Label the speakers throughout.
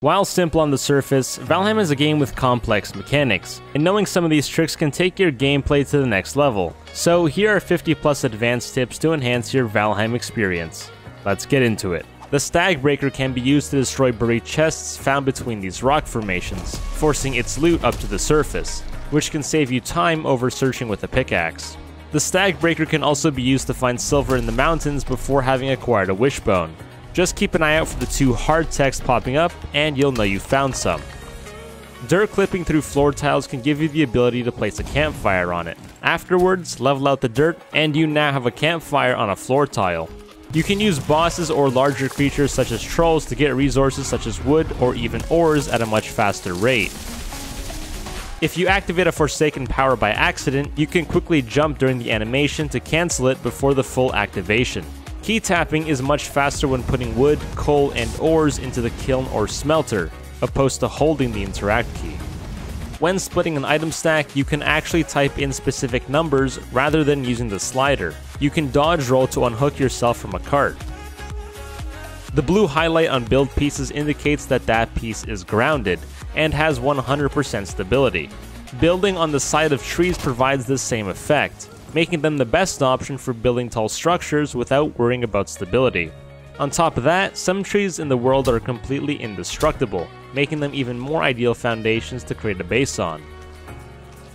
Speaker 1: While simple on the surface, Valheim is a game with complex mechanics, and knowing some of these tricks can take your gameplay to the next level. So here are 50 plus advanced tips to enhance your Valheim experience. Let's get into it. The Stag Breaker can be used to destroy buried chests found between these rock formations, forcing its loot up to the surface, which can save you time over searching with a pickaxe. The Stag Breaker can also be used to find silver in the mountains before having acquired a wishbone, just keep an eye out for the too hard text popping up, and you'll know you found some. Dirt clipping through floor tiles can give you the ability to place a campfire on it. Afterwards, level out the dirt, and you now have a campfire on a floor tile. You can use bosses or larger creatures such as trolls to get resources such as wood or even ores at a much faster rate. If you activate a Forsaken power by accident, you can quickly jump during the animation to cancel it before the full activation. Key tapping is much faster when putting wood, coal, and ores into the kiln or smelter, opposed to holding the interact key. When splitting an item stack, you can actually type in specific numbers rather than using the slider. You can dodge roll to unhook yourself from a cart. The blue highlight on build pieces indicates that that piece is grounded and has 100% stability. Building on the side of trees provides the same effect making them the best option for building tall structures without worrying about stability. On top of that, some trees in the world are completely indestructible, making them even more ideal foundations to create a base on.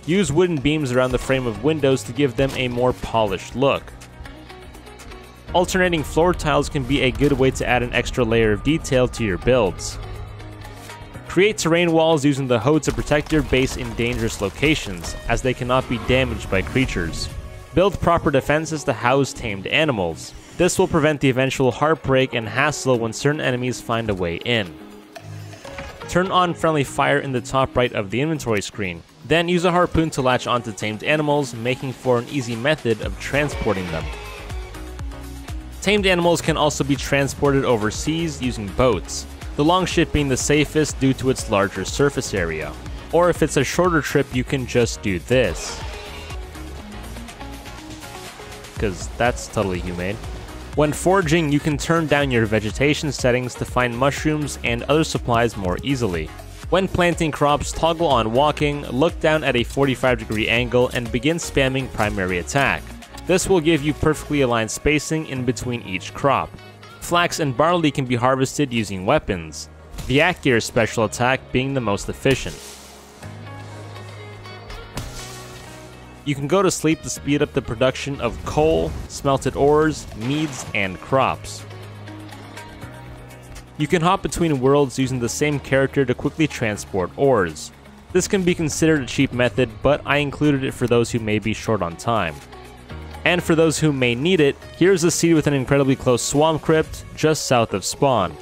Speaker 1: Use wooden beams around the frame of windows to give them a more polished look. Alternating floor tiles can be a good way to add an extra layer of detail to your builds. Create terrain walls using the hoe to protect your base in dangerous locations, as they cannot be damaged by creatures. Build proper defenses to house tamed animals. This will prevent the eventual heartbreak and hassle when certain enemies find a way in. Turn on friendly fire in the top right of the inventory screen. Then use a harpoon to latch onto tamed animals, making for an easy method of transporting them. Tamed animals can also be transported overseas using boats, the longship being the safest due to its larger surface area. Or if it's a shorter trip, you can just do this because that's totally humane. When foraging, you can turn down your vegetation settings to find mushrooms and other supplies more easily. When planting crops, toggle on walking, look down at a 45 degree angle, and begin spamming primary attack. This will give you perfectly aligned spacing in between each crop. Flax and barley can be harvested using weapons, the Atgeir special attack being the most efficient. You can go to sleep to speed up the production of coal, smelted ores, meads, and crops. You can hop between worlds using the same character to quickly transport ores. This can be considered a cheap method, but I included it for those who may be short on time. And for those who may need it, here's a seed with an incredibly close swamp crypt just south of spawn.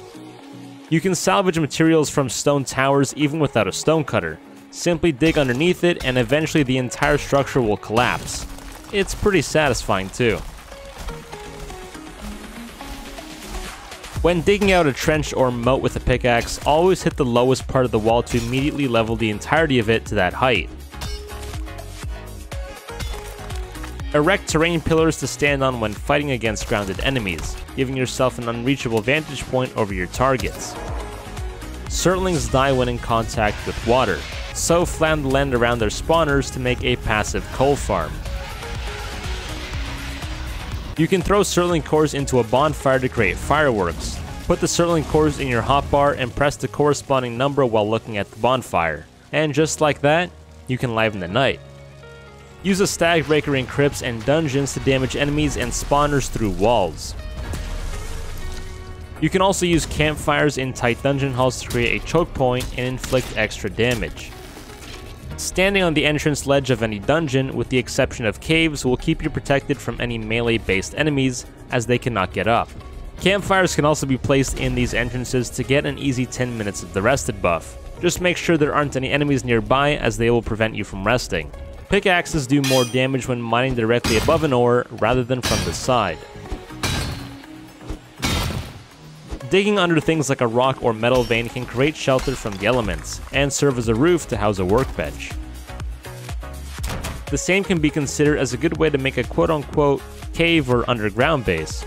Speaker 1: You can salvage materials from stone towers even without a stonecutter, Simply dig underneath it and eventually the entire structure will collapse. It's pretty satisfying too. When digging out a trench or moat with a pickaxe, always hit the lowest part of the wall to immediately level the entirety of it to that height. Erect terrain pillars to stand on when fighting against grounded enemies, giving yourself an unreachable vantage point over your targets. Surtlings die when in contact with water, so flam the land around their spawners to make a passive coal farm. You can throw Surtling cores into a bonfire to create fireworks. Put the Surtling cores in your hotbar and press the corresponding number while looking at the bonfire. And just like that, you can liven the night. Use a stag breaker in crypts and dungeons to damage enemies and spawners through walls. You can also use campfires in tight dungeon halls to create a choke point and inflict extra damage. Standing on the entrance ledge of any dungeon, with the exception of caves, will keep you protected from any melee-based enemies, as they cannot get up. Campfires can also be placed in these entrances to get an easy 10 minutes of the rested buff. Just make sure there aren't any enemies nearby as they will prevent you from resting. Pickaxes do more damage when mining directly above an ore rather than from the side. Digging under things like a rock or metal vein can create shelter from the elements, and serve as a roof to house a workbench. The same can be considered as a good way to make a quote-unquote cave or underground base.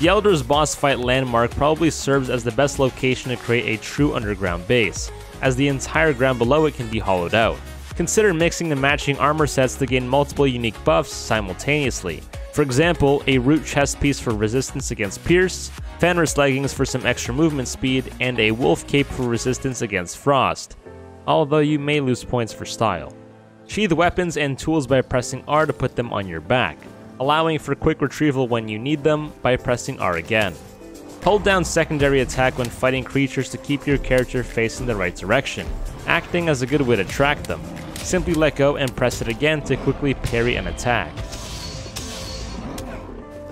Speaker 1: The Elder's boss fight landmark probably serves as the best location to create a true underground base, as the entire ground below it can be hollowed out. Consider mixing and matching armor sets to gain multiple unique buffs simultaneously. For example, a root chest piece for resistance against Pierce, Fenris leggings for some extra movement speed, and a wolf cape for resistance against Frost, although you may lose points for style. Sheath weapons and tools by pressing R to put them on your back, allowing for quick retrieval when you need them by pressing R again. Hold down secondary attack when fighting creatures to keep your character facing the right direction, acting as a good way to track them. Simply let go and press it again to quickly parry an attack.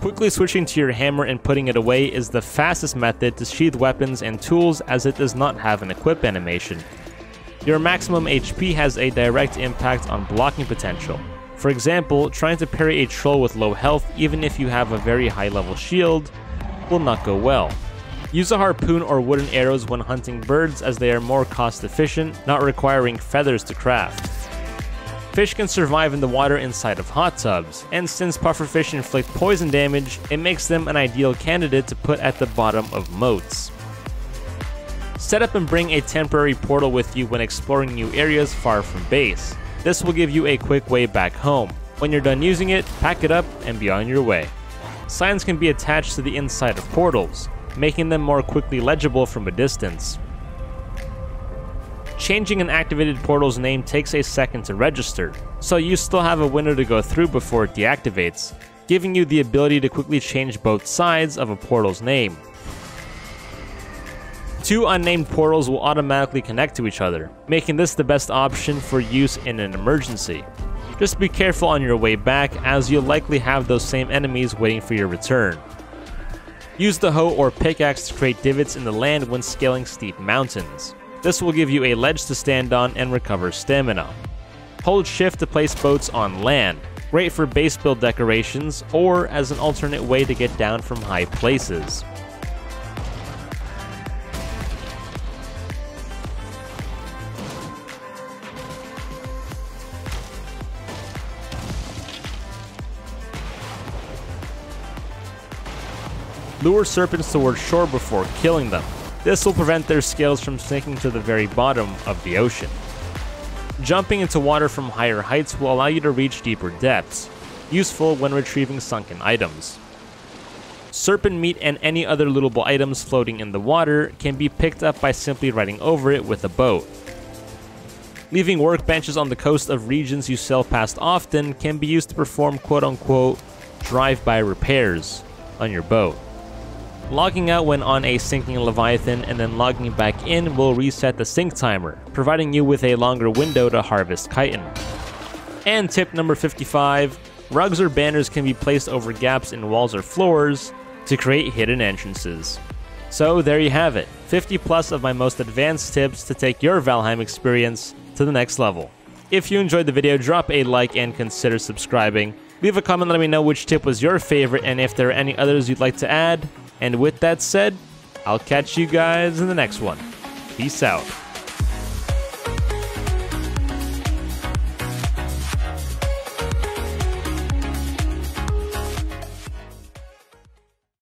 Speaker 1: Quickly switching to your hammer and putting it away is the fastest method to sheath weapons and tools as it does not have an equip animation. Your maximum HP has a direct impact on blocking potential. For example, trying to parry a troll with low health even if you have a very high level shield will not go well. Use a harpoon or wooden arrows when hunting birds as they are more cost efficient, not requiring feathers to craft. Fish can survive in the water inside of hot tubs, and since pufferfish inflict poison damage, it makes them an ideal candidate to put at the bottom of moats. Set up and bring a temporary portal with you when exploring new areas far from base. This will give you a quick way back home. When you're done using it, pack it up and be on your way. Signs can be attached to the inside of portals, making them more quickly legible from a distance. Changing an activated portal's name takes a second to register, so you still have a window to go through before it deactivates, giving you the ability to quickly change both sides of a portal's name. Two unnamed portals will automatically connect to each other, making this the best option for use in an emergency. Just be careful on your way back as you'll likely have those same enemies waiting for your return. Use the hoe or pickaxe to create divots in the land when scaling steep mountains. This will give you a ledge to stand on and recover stamina. Hold shift to place boats on land, great for base build decorations or as an alternate way to get down from high places. Lure serpents towards shore before killing them. This will prevent their scales from sinking to the very bottom of the ocean. Jumping into water from higher heights will allow you to reach deeper depths, useful when retrieving sunken items. Serpent meat and any other lootable items floating in the water can be picked up by simply riding over it with a boat. Leaving workbenches on the coast of regions you sail past often can be used to perform quote unquote drive-by repairs on your boat. Logging out when on a sinking Leviathan and then logging back in will reset the sink timer, providing you with a longer window to harvest chitin. And tip number 55, rugs or banners can be placed over gaps in walls or floors to create hidden entrances. So there you have it, 50 plus of my most advanced tips to take your Valheim experience to the next level. If you enjoyed the video, drop a like and consider subscribing. Leave a comment let me know which tip was your favorite and if there are any others you'd like to add. And with that said, I'll catch you guys in the next one. Peace out.